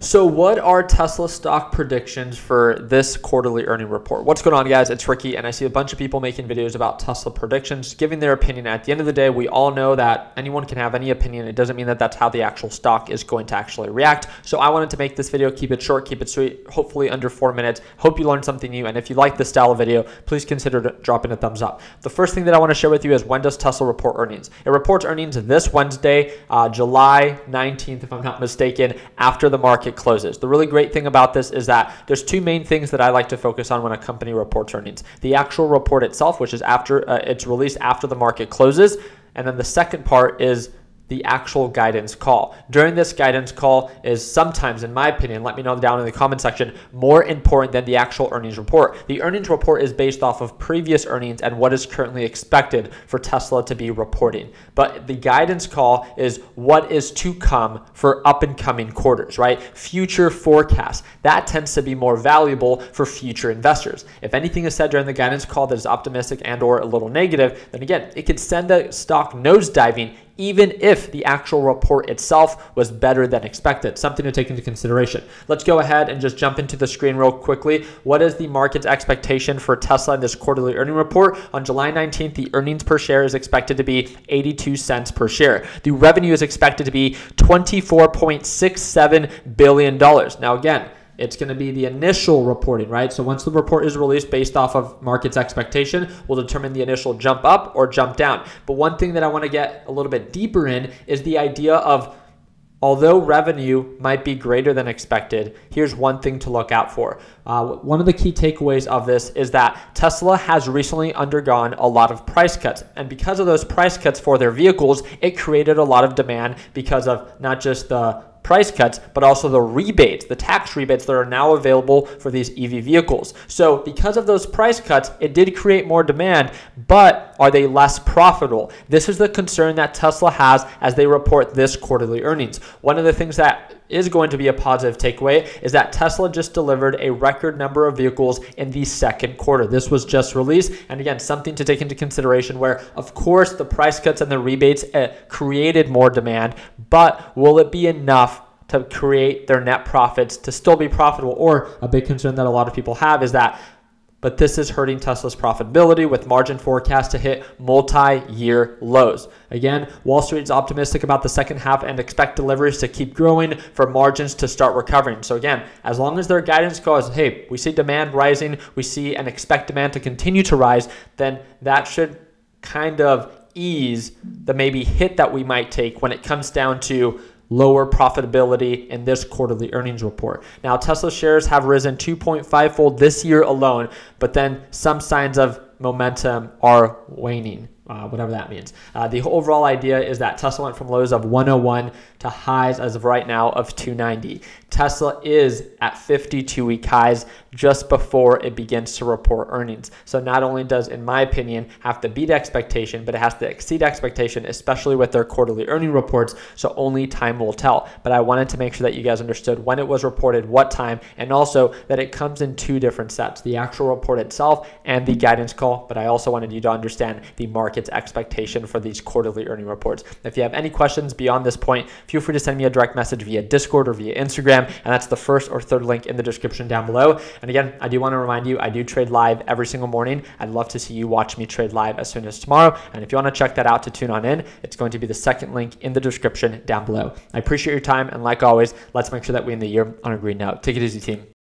So, what are Tesla stock predictions for this quarterly earning report? What's going on, guys? It's Ricky, and I see a bunch of people making videos about Tesla predictions, giving their opinion. At the end of the day, we all know that anyone can have any opinion. It doesn't mean that that's how the actual stock is going to actually react. So, I wanted to make this video, keep it short, keep it sweet, hopefully under four minutes. Hope you learned something new. And if you like this style of video, please consider dropping a thumbs up. The first thing that I want to share with you is when does Tesla report earnings? It reports earnings this Wednesday, uh, July 19th, if I'm not mistaken, after the market closes. The really great thing about this is that there's two main things that I like to focus on when a company reports earnings. The actual report itself, which is after uh, it's released after the market closes, and then the second part is the actual guidance call. During this guidance call is sometimes, in my opinion, let me know down in the comment section, more important than the actual earnings report. The earnings report is based off of previous earnings and what is currently expected for Tesla to be reporting. But the guidance call is what is to come for up and coming quarters, right? Future forecasts. That tends to be more valuable for future investors. If anything is said during the guidance call that is optimistic and or a little negative, then again, it could send the stock nosediving even if the actual report itself was better than expected. Something to take into consideration. Let's go ahead and just jump into the screen real quickly. What is the market's expectation for Tesla in this quarterly earning report? On July 19th, the earnings per share is expected to be 82 cents per share. The revenue is expected to be $24.67 billion. Now, again, it's going to be the initial reporting, right? So once the report is released based off of market's expectation, we'll determine the initial jump up or jump down. But one thing that I want to get a little bit deeper in is the idea of Although revenue might be greater than expected, here's one thing to look out for. Uh, one of the key takeaways of this is that Tesla has recently undergone a lot of price cuts. And because of those price cuts for their vehicles, it created a lot of demand because of not just the price cuts, but also the rebates, the tax rebates that are now available for these EV vehicles. So, because of those price cuts, it did create more demand, but are they less profitable? This is the concern that Tesla has as they report this quarterly earnings. One of the things that is going to be a positive takeaway is that Tesla just delivered a record number of vehicles in the second quarter. This was just released. And again, something to take into consideration where, of course, the price cuts and the rebates uh, created more demand, but will it be enough to create their net profits to still be profitable? Or a big concern that a lot of people have is that but this is hurting Tesla's profitability with margin forecast to hit multi-year lows. Again, Wall Street is optimistic about the second half and expect deliveries to keep growing for margins to start recovering. So again, as long as their guidance goes, hey, we see demand rising, we see and expect demand to continue to rise, then that should kind of ease the maybe hit that we might take when it comes down to lower profitability in this quarterly earnings report. Now, Tesla shares have risen 2.5 fold this year alone, but then some signs of momentum are waning uh, whatever that means. Uh, the overall idea is that Tesla went from lows of 101 to highs as of right now of 290. Tesla is at 52 week highs just before it begins to report earnings. So not only does, in my opinion, have to beat expectation, but it has to exceed expectation, especially with their quarterly earning reports. So only time will tell. But I wanted to make sure that you guys understood when it was reported, what time, and also that it comes in two different sets the actual report itself and the guidance call. But I also wanted you to understand the market market's expectation for these quarterly earning reports. If you have any questions beyond this point, feel free to send me a direct message via Discord or via Instagram, and that's the first or third link in the description down below. And again, I do want to remind you, I do trade live every single morning. I'd love to see you watch me trade live as soon as tomorrow. And if you want to check that out to tune on in, it's going to be the second link in the description down below. I appreciate your time, and like always, let's make sure that we end the year on a green note. Take it easy, team.